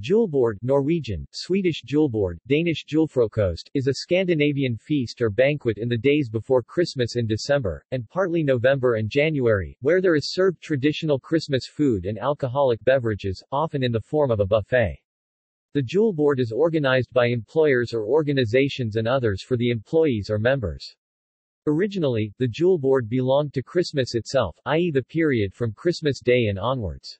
Julebord Norwegian, Swedish julbord, Danish julefrokost, is a Scandinavian feast or banquet in the days before Christmas in December, and partly November and January, where there is served traditional Christmas food and alcoholic beverages, often in the form of a buffet. The julebord is organized by employers or organizations and others for the employees or members. Originally, the julebord belonged to Christmas itself, i.e. the period from Christmas Day and onwards.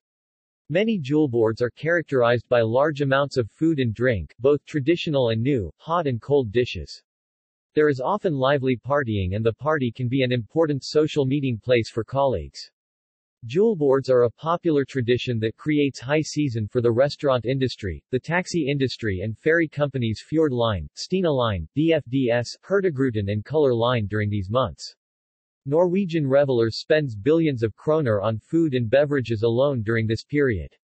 Many julebords are characterized by large amounts of food and drink, both traditional and new, hot and cold dishes. There is often lively partying and the party can be an important social meeting place for colleagues. Julebords are a popular tradition that creates high season for the restaurant industry, the taxi industry and ferry companies Fjord Line, Stena Line, DFDS, Hurtigruten and Color Line during these months. Norwegian revelers spends billions of kroner on food and beverages alone during this period.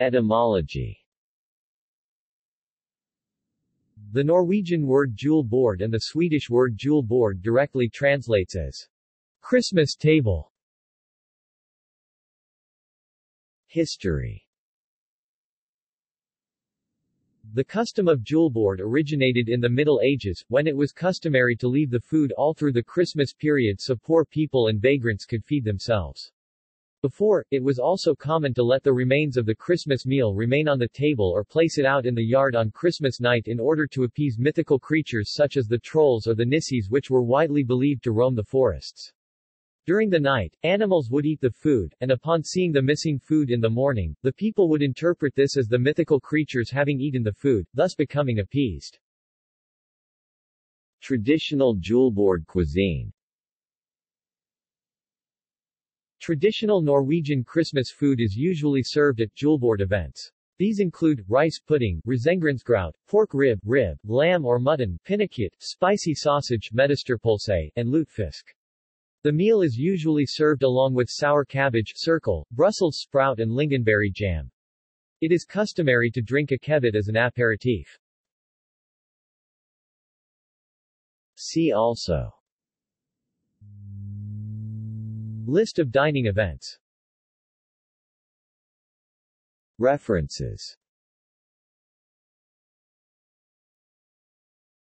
Etymology The Norwegian word julebord and the Swedish word julbord directly translates as Christmas table. History the custom of julebord originated in the Middle Ages, when it was customary to leave the food all through the Christmas period so poor people and vagrants could feed themselves. Before, it was also common to let the remains of the Christmas meal remain on the table or place it out in the yard on Christmas night in order to appease mythical creatures such as the trolls or the nissies which were widely believed to roam the forests. During the night, animals would eat the food, and upon seeing the missing food in the morning, the people would interpret this as the mythical creatures having eaten the food, thus becoming appeased. Traditional julebord cuisine Traditional Norwegian Christmas food is usually served at julebord events. These include, rice pudding, risengrynsgrøt, pork rib, rib, lamb or mutton, pinnekjøtt, spicy sausage, medisterpølse, and lutefisk. The meal is usually served along with sour cabbage, surkål, Brussels sprout and lingonberry jam. It is customary to drink a akvavit as an aperitif. See also List of dining events References